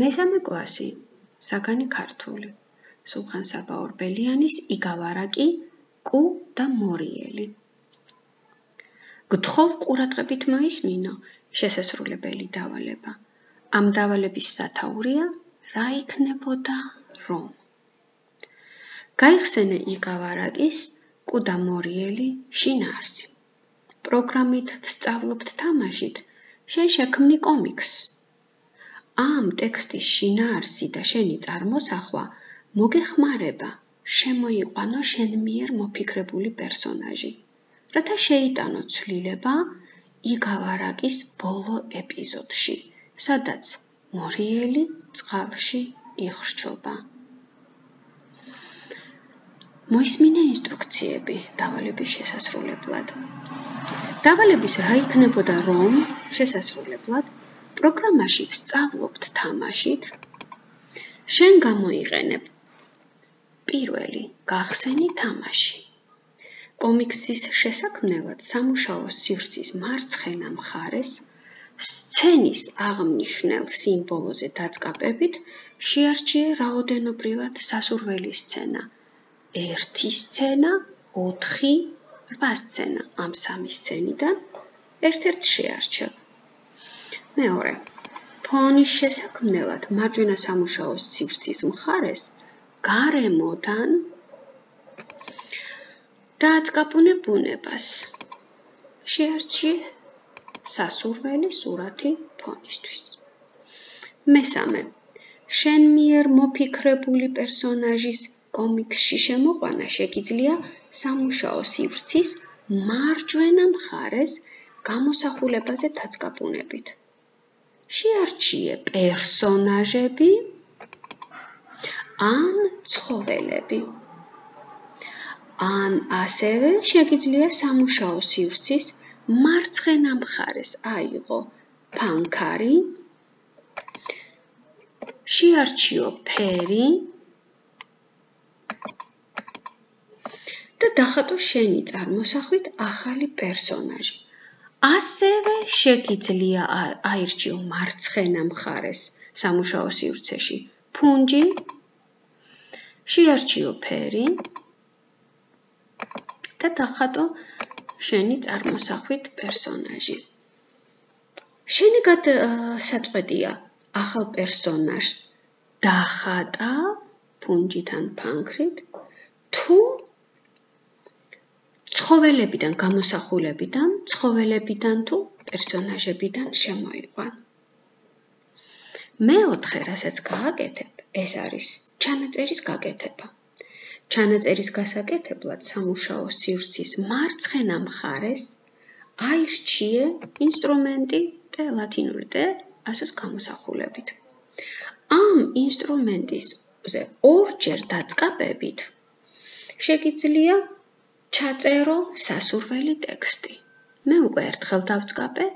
მესამე კლასი საგანი ქართული. სულხან საბა ორბელიანის იგავარაკი კუ და მორიელი. გთხოვ ყურადღებით მოისმინო შესასრულებელი დავალება. ამ დავალების სათაურია რა იქნებოდა რომ. გაიხსენე იგავარაკის კუ და მორიელი შინაარსი. პროგრამით ვსწავლობთ თამაშით. შენ შექმნი კომიქსს ამ ტექსტის შინაარსი და შენი წარმოსახვა მოგეხმარება შემოიყვანო შენ მიერ მოფიქრებული პერსონაჟი. რათა შეიტანო ცვლილება იგავარაკის ბოლო ეპიზოდში სადაც მორიელი წყალში იხრჩობა. მოისმინე ინსტრუქციები დავალების შესასრულებლად. დავალების რა იქნებოდა რომ შესასრულებლად პროგრამაში ვსწავლობთ თამაშით. შენ გამოიყენებ პირველი გახსენი თამაში. კომიქსის შესაქმნელად სამუშაო სივრცის მარცხენა მხარეს სცენის აღნიშნულ სიმბოლოზე დაწყაპებით შეარჩიე რაოდენობრივად სასურველი სცენა. 1 სცენა 4 8 სცენა ამ სამი სცენიდან ერთ-ერთ შეარჩევ მეორე. ფონის შესაქმნელად მარჯვენა სამუშაოს სივრცის მხარეს გარემოდან დააწყაპუნე ბუნებას შეარჩიე სასურველი სურათი ფონისთვის. მესამე. შენ მიერ მოფიქრებული პერსონაჟის კომიქსში შემოყვანა შეგიძლია სამუშაო სივრცის მარჯვენა მხარეს გამოსახულებაზე დაწყაპუნებით შეარჩიე პერსონაჟები ან ცხოველები. ან ასევე შეგიძლია სამუშაო სივრცის მარცხენა მხარეს აიღო ფანქარი. შეარჩიო ფერი. და დახატო შენი წარმოსახვით ახალი პერსონაჟი ასევე შეგიძლია აირჩიო მარცხენა მხარეს სამუშაო სივრცეში. ფუნჯი შეარჩიო ფერი და დახატო შენი წარმოსახვით პერსონაჟი. შენიგად საწყვეტია? ახალ პერსონაჟს დახატა ფუნჯიდან ფანქრით? თუ ცხოველებიდან გამოსახულებიდან, ცხოველებიდან თუ პერსონაჟებიდან შემოიყვან. მეოთხე, რასაც გააკეთებ, ეს არის ჩანაწერის გაკეთება. ჩანაწერის გასაკეთებლად სამუშაო სივრცის მარცხენა მხარეს აირჩიე ინსტრუმენტი და ლათინური და ასოს გამოსახულებით. ამ ინსტრუმენტისზე ორჯერ დაწყაბებით შეგიძლია ჩაწერო სასურველი ტექსტი. მე უკვე ერთხელ დავწყაბე,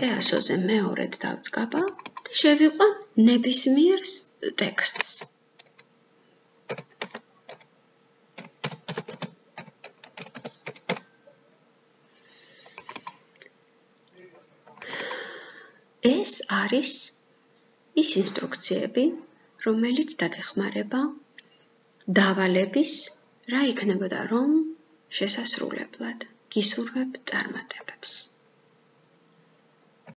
ტეასოზე მეორედ დავწყაბა და შევიყვან ნებისმიერ ტექსტს. ეს არის ის ინსტრუქციები, რომელიც დაგეხმარება დავალების რა იქნებოდა რომ შესასრულებლად გისურვებ წარმატებებს